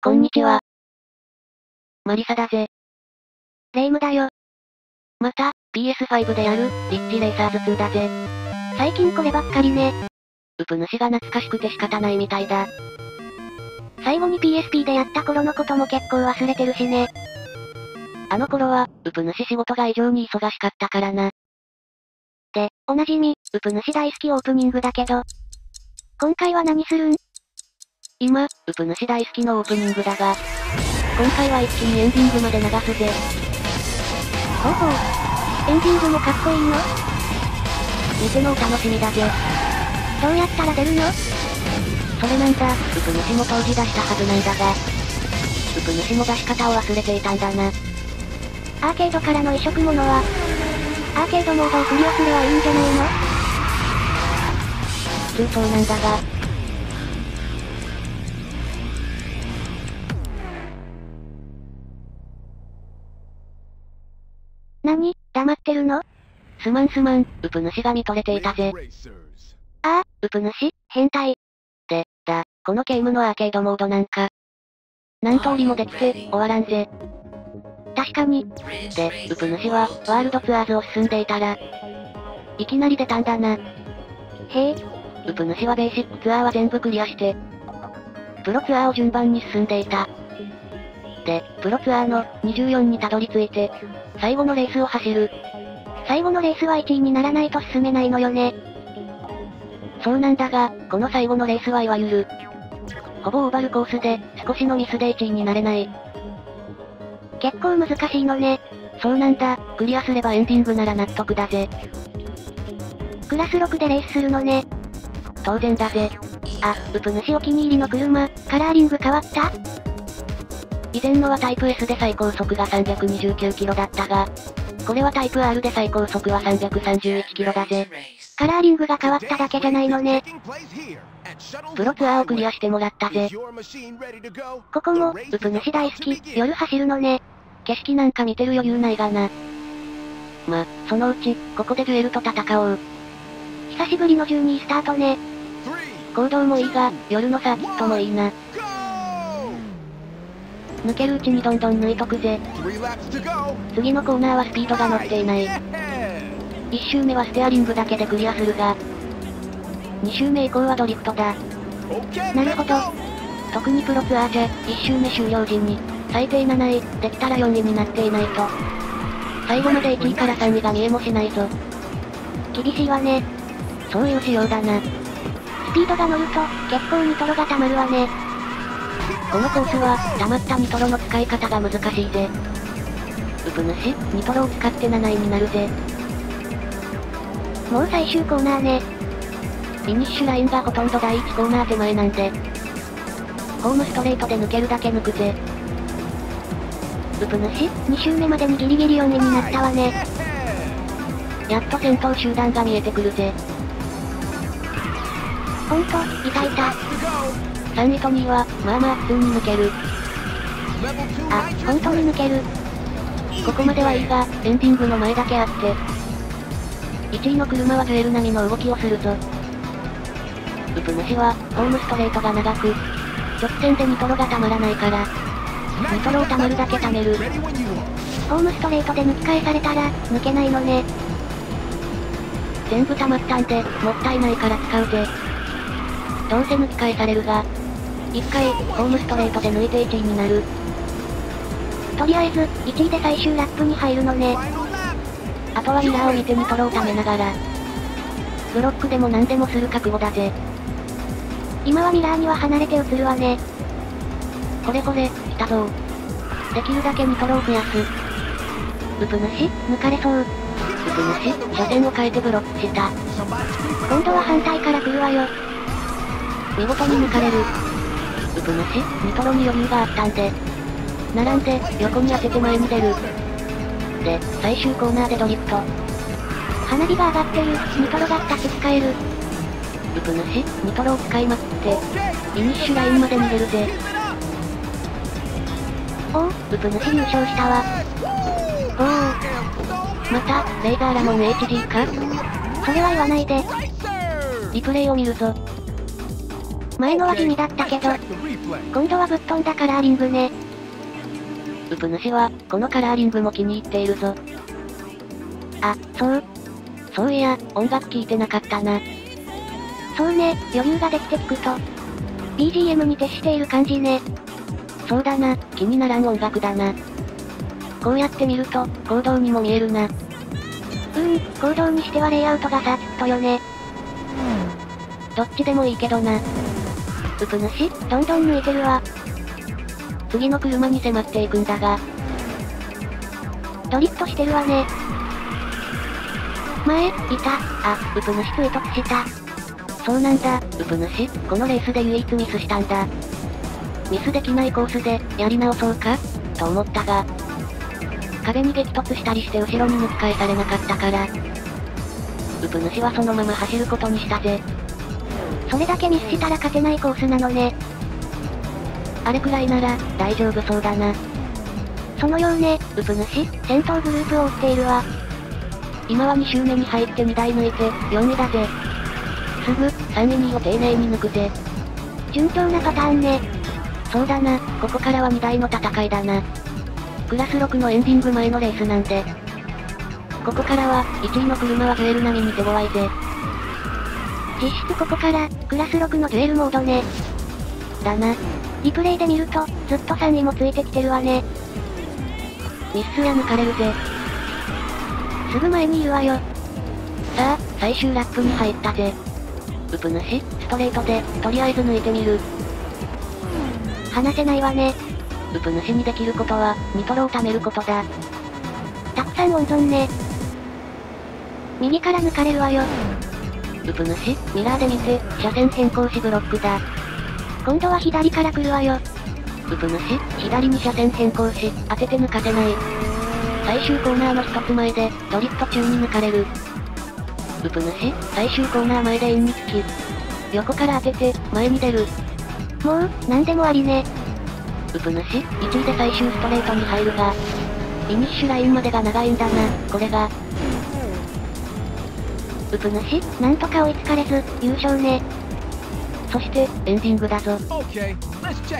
こんにちは。マリサだぜ。レイムだよ。また、PS5 でやる、リッチレーサーズ2だぜ。最近こればっかりね。ウプ主が懐かしくて仕方ないみたいだ。最後に PSP でやった頃のことも結構忘れてるしね。あの頃は、ウプ主仕事が異常に忙しかったからな。で、おなじみ、ウプ主大好きオープニングだけど。今回は何するん？今、ウプ主大好きのオープニングだが、今回は一気にエンディングまで流すぜ。ほうほう。エンディングもかっこいいの？見てのお楽しみだぜ。どうやったら出るの？それなんだ、ウプ主も当時出したはずなんだが、ウプ主も出し方を忘れていたんだな。アーケードからの移植ものは、アーケードモードをクリアすればいいんじゃないの？普通そうなんだが、何？黙ってるの？すまんすまん、ウプ主が見とれていたぜ。ああ、ウプ主、変態。で、だ、このゲームのアーケードモードなんか。何通りもできて、終わらんぜ。確かに。で、ウプ主は、ワールドツアーズを進んでいたら、いきなり出たんだな。へえ。ウプ主はベーシックツアーは全部クリアして、プロツアーを順番に進んでいた。で、プロツアーの24にたどり着いて、最後のレースを走る。最後のレースは1位にならないと進めないのよね。そうなんだが、この最後のレースはいわゆる、ほぼオーバルコースで、少しのミスで1位になれない。結構難しいのね。そうなんだ、クリアすればエンディングなら納得だぜ。クラス6でレースするのね。当然だぜ。あ、ウプ主お気に入りの車、カラーリング変わった？以前のはタイプ S で最高速が329キロだったが、これはタイプ R で最高速は331キロだぜ。カラーリングが変わっただけじゃないのね。プロツアーをクリアしてもらったぜ。ここも、ウプ主大好き、夜走るのね。景色なんか見てる余裕ないがな。ま、そのうち、ここでデュエルと戦おう。久しぶりの12位スタートね。行動もいいが、夜のサーキットもいいな。抜けるうちにどんどん抜いとくぜ。次のコーナーはスピードが乗っていない。1周目はステアリングだけでクリアするが、2周目以降はドリフトだ。なるほど。特にプロツアーじゃ、1周目終了時に、最低7位、できたら4位になっていないと。最後まで1位から3位が見えもしないぞ。厳しいわね。そういう仕様だな。スピードが乗ると、結構ニトロが溜まるわね。このコースは、溜まったニトロの使い方が難しいぜ。ウプ主、ニトロを使って7位になるぜ。もう最終コーナーね。フィニッシュラインがほとんど第1コーナー手前なんで。ホームストレートで抜けるだけ抜くぜ。ウプ主、2周目までにギリギリ4位になったわね。やっと先頭集団が見えてくるぜ。ほんと、いたいた。3位と2位は、まあまあ普通に抜ける。あ、本当に抜ける。ここまではいいが、エンディングの前だけあって。1位の車はデュエル並みの動きをするぞ。ウプ主は、ホームストレートが長く、直線でニトロがたまらないから、ニトロをたまるだけ貯める。ホームストレートで抜き返されたら、抜けないのね。全部溜まったんで、もったいないから使うぜ。どうせ抜き返されるが、一回、ホームストレートで抜いて1位になる。とりあえず、1位で最終ラップに入るのね。あとはミラーを見てニトロを貯めながら、ブロックでも何でもする覚悟だぜ。今はミラーには離れて映るわね。これこれ、来たぞできるだけニトロを増やす。ウプ主、抜かれそう。ウプ主、車線を変えてブロックした。今度は反対から来るわよ。見事に抜かれる。ウプ主、ニトロに余裕があったんで。並んで、横に当てて前に出る。で、最終コーナーでドリフト。花火が上がってる、ニトロが2つ使える。ウプ主、ニトロを使いまくって、フィニッシュラインまで逃げるぜ。おお、ウプ主優勝したわ。おお。また、レーザーラモン HG か？それは言わないで。リプレイを見るぞ。前のは地味だったけど、今度はぶっ飛んだカラーリングね。ウプ主は、このカラーリングも気に入っているぞ。あ、そう。そういや、音楽聴いてなかったな。そうね、余裕ができて聞くと。BGM に徹している感じね。そうだな、気にならん音楽だな。こうやって見ると、行動にも見えるな。うーん、行動にしてはレイアウトがサーキットよね。どっちでもいいけどな。うぷ主どんどん抜いてるわ。次の車に迫っていくんだが。ドリフトしてるわね。前、いた。あ、うぷ主追突した。そうなんだ、うぷ主、このレースで唯一ミスしたんだ。ミスできないコースで、やり直そうか？と思ったが、壁に激突したりして後ろに抜き返されなかったから。ウプ主はそのまま走ることにしたぜ。それだけミスしたら勝てないコースなのね。あれくらいなら、大丈夫そうだな。そのようね、ウプ主、先頭グループを追っているわ。今は2周目に入って2台抜いて、4位だぜ。すぐ、3位2位を丁寧に抜くぜ。順調なパターンね。そうだな、ここからは2台の戦いだな。クラス6のエンディング前のレースなんで。ここからは、1位の車はデュエル並みに手強いぜ。実質ここから、クラス6のデュエルモードね。だな。リプレイで見ると、ずっと3位もついてきてるわね。ミスや抜かれるぜ。すぐ前にいるわよ。さあ、最終ラップに入ったぜ。ウプ主、ストレートで、とりあえず抜いてみる。話せないわね。ウプ主にできることは、ニトロを貯めることだ。たくさん温存ね。右から抜かれるわよ。ウプ主、ミラーで見て、車線変更しブロックだ。今度は左から来るわよ。ウプ主、左に車線変更し、当てて抜かせない。最終コーナーの一つ前で、ドリフト中に抜かれる。ウプ主、最終コーナー前でインにつき。横から当てて、前に出る。もう、何でもありね。ウプ主、1位で最終ストレートに入るが、フィニッシュラインまでが長いんだな、これが。ウプ主、なんとか追いつかれず、優勝ね。そして、エンディングだぞ。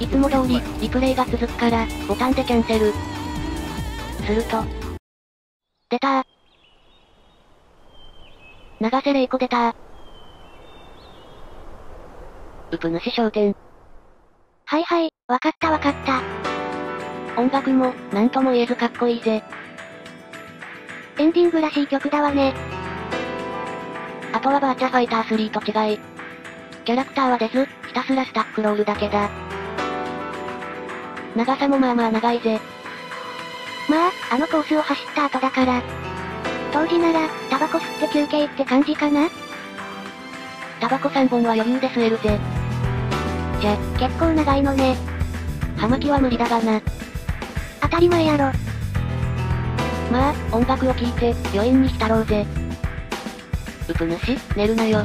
いつも通り、リプレイが続くから、ボタンでキャンセル。すると、出たー。長瀬玲子出たー。ウプ主商店。はいはい、わかったわかった。音楽も、なんとも言えずかっこいいぜ。エンディングらしい曲だわね。あとはバーチャファイター3と違い。キャラクターは出ず、ひたすらスタッフロールだけだ。長さもまあまあ長いぜ。まあ、あのコースを走った後だから。当時なら、タバコ吸って休憩って感じかなタバコ3本は余裕で吸えるぜ。じゃ、結構長いのね。葉巻は無理だがな。当たり前やろ。まあ、音楽を聴いて、余韻に浸ろうぜ。うぷ主、寝るなよ。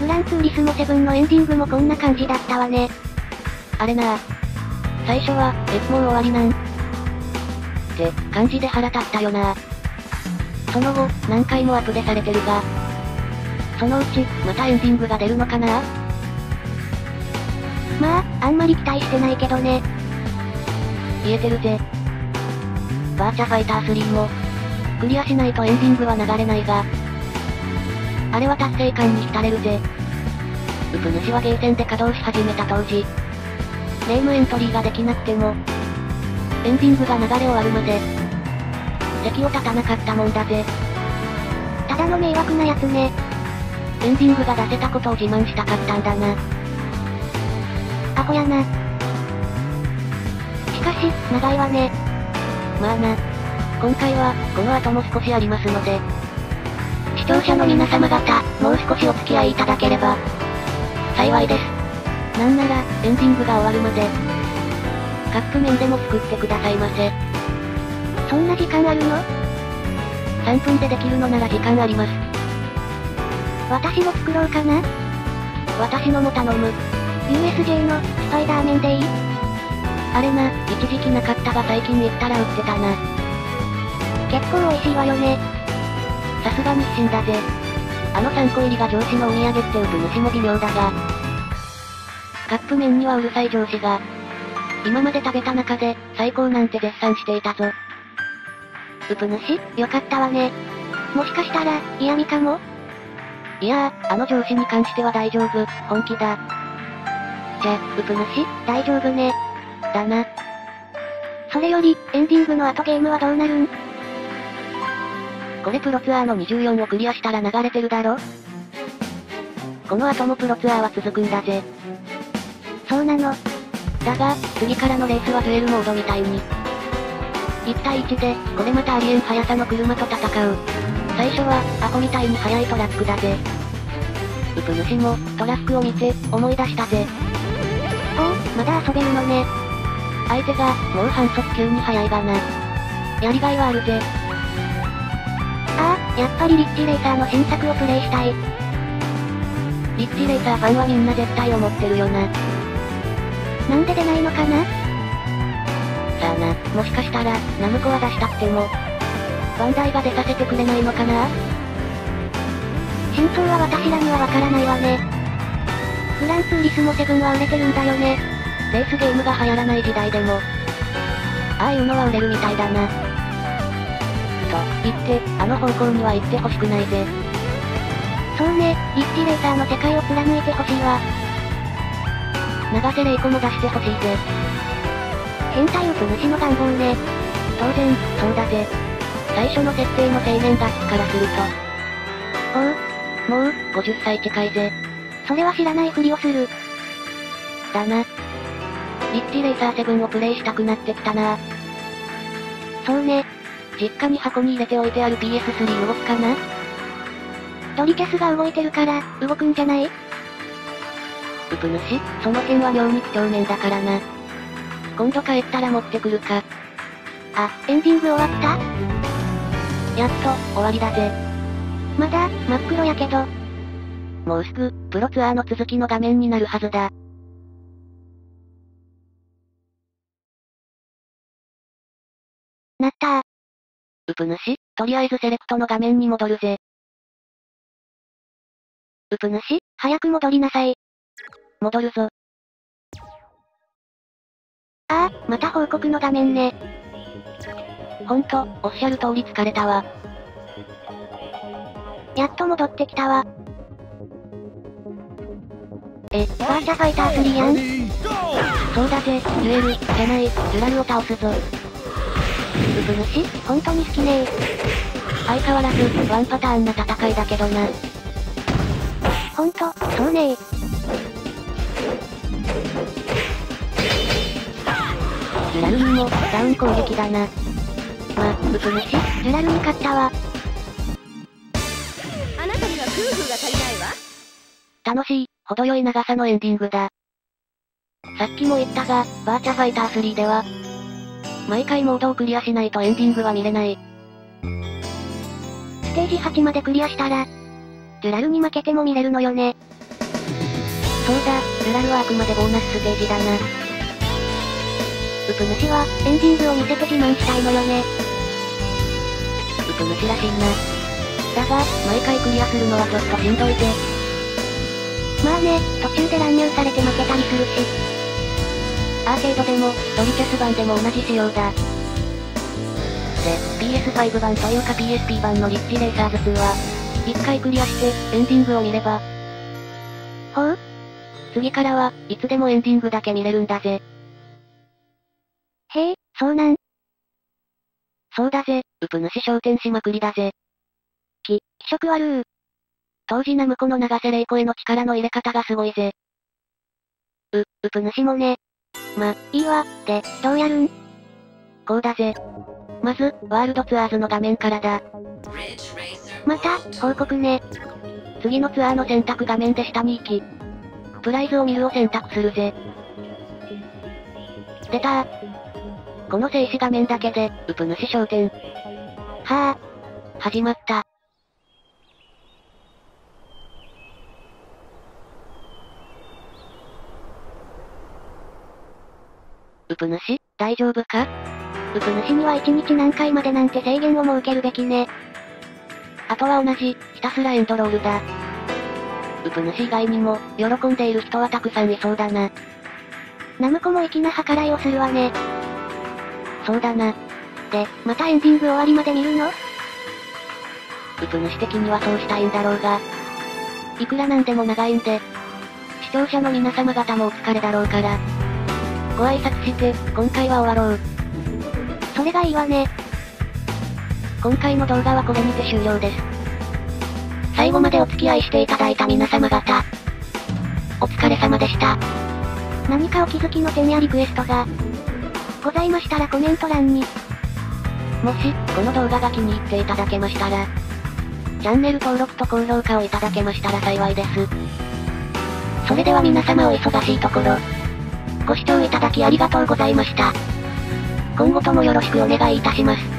グランツーリスモ7のエンディングもこんな感じだったわね。あれな最初は、え、もう終わりなんって感じで腹立ったよなその後、何回もアップデされてるが、そのうち、またエンディングが出るのかな？まあ、あんまり期待してないけどね。言えてるぜ。バーチャファイター3も、クリアしないとエンディングは流れないが、あれは達成感に浸れるぜ。ウプ主はゲーセンで稼働し始めた当時、ネームエントリーができなくても、エンディングが流れ終わるまで、席を立たなかったもんだぜ。ただの迷惑なやつね。エンディングが出せたことを自慢したかったんだな。アホやな。しかし、長いわね。まあな。今回は、この後も少しありますので、視聴者の皆様方、もう少しお付き合いいただければ、幸いです。なんなら、エンディングが終わるまで、カップ麺でも作ってくださいませ。そんな時間あるの ?3 分でできるのなら時間あります。私も作ろうかな私のも頼む。USJ の、スパイダーメンでいいあれな、一時期なかったが最近行ったら売ってたな。結構美味しいわよね。さすが日清だぜ。あの3個入りが上司のお土産ってウプ主も微妙だが。カップ麺にはうるさい上司が。今まで食べた中で、最高なんて絶賛していたぞ。ウプ主？よかったわね。もしかしたら、嫌味かも？いや、あの上司に関しては大丈夫、本気だ。じゃ、ウプ主？大丈夫ね。だな。それより、エンディングの後ゲームはどうなるん？これプロツアーの24をクリアしたら流れてるだろ？この後もプロツアーは続くんだぜ。そうなの。だが、次からのレースはデュエルモードみたいに。1対1で、これまたありえん速さの車と戦う。最初は、アホみたいに速いトラックだぜ。ウプ主も、トラックを見て、思い出したぜ。おお、まだ遊べるのね。相手が、もう反則級に速いがな。やりがいはあるぜ。やっぱりリッチレーサーの新作をプレイしたい。リッチレーサーファンはみんな絶対思ってるよな。なんで出ないのかな？さあな、もしかしたら、ナムコは出したくても、バンダイが出させてくれないのかな？真相は私らにはわからないわね。グランツーリスモ7は売れてるんだよね。レースゲームが流行らない時代でも、ああいうのは売れるみたいだな。と、言って、あの方向には行ってほしくないぜ。そうね、リッチレーサーの世界を貫いてほしいわ。長瀬玲子も出してほしいぜ。変態ウプ主の願望ね。当然、そうだぜ。最初の設定の生年月からすると。おう、もう、50歳近いぜ。それは知らないふりをする。だな。リッチレーサー7をプレイしたくなってきたなそうね。実家に箱に入れておいてある PS3 動くかな？ドリキャスが動いてるから、動くんじゃない？ウプ主、その辺は妙に几帳面だからな。今度帰ったら持ってくるか。あ、エンディング終わった？やっと、終わりだぜ。まだ、真っ黒やけど。もうすぐ、プロツアーの続きの画面になるはずだ。ウプ主、とりあえずセレクトの画面に戻るぜ。ウプ主、早く戻りなさい。戻るぞ。ああ、また報告の画面ね。ほんと、おっしゃる通り疲れたわ。やっと戻ってきたわ。え、バーチャファイター3やんそうだぜ、デュエル、じゃない、ジュラルを倒すぞ。ウプ主、ほんとに好きね相変わらず、ワンパターンな戦いだけどな。ほんと、そうねジュラルにも、ダウン攻撃だな。ま、ウプ主、ジュラルに勝ったわ。あなたには夫婦が足りないわ。楽しい、程よい長さのエンディングだ。さっきも言ったが、バーチャファイター3では、毎回モードをクリアしないとエンディングは見れない。ステージ8までクリアしたら、ジュラルに負けても見れるのよね。そうだ、ジュラルはあくまでボーナスステージだな。ウプ主は、エンディングを見せて自慢したいのよね。ウプ主らしいな。だが、毎回クリアするのはちょっとしんどいぜ。まあね、途中で乱入されて負けたりするし。アーケードでも、ドリキャス版でも同じ仕様だ。で、PS5 版というか PSP 版のリッチレーサーズ2は、一回クリアして、エンディングを見れば、ほう？次からは、いつでもエンディングだけ見れるんだぜ。へえ、そうなん。そうだぜ、ウプ主焦点しまくりだぜ。き、気色悪ー。当時ナムコの長瀬玲子への力の入れ方がすごいぜ。う、ウプ主もね。ま、いいわ、で、どうやるん？こうだぜ。まず、ワールドツアーズの画面からだ。また、報告ね。次のツアーの選択画面で下に行き、プライズを見るを選択するぜ。出たこの静止画面だけで、ウプ主焦点。はぁ、始まった。ウプ主、大丈夫か？ウプ主には1日何回までなんて制限を設けるべきね。あとは同じ、ひたすらエンドロールだ。ウプ主以外にも、喜んでいる人はたくさんいそうだな。ナムコも粋な計らいをするわね。そうだな。で、またエンディング終わりまで見るの？ウプ主的にはそうしたいんだろうが。いくらなんでも長いんで。視聴者の皆様方もお疲れだろうから。ご挨拶して、今回は終わろう。それがいいわね。今回の動画はこれにて終了です。最後までお付き合いしていただいた皆様方。お疲れ様でした。何かお気づきの点やリクエストが、ございましたらコメント欄に。もし、この動画が気に入っていただけましたら、チャンネル登録と高評価をいただけましたら幸いです。それでは皆様お忙しいところ、ご視聴いただきありがとうございました。今後ともよろしくお願いいたします。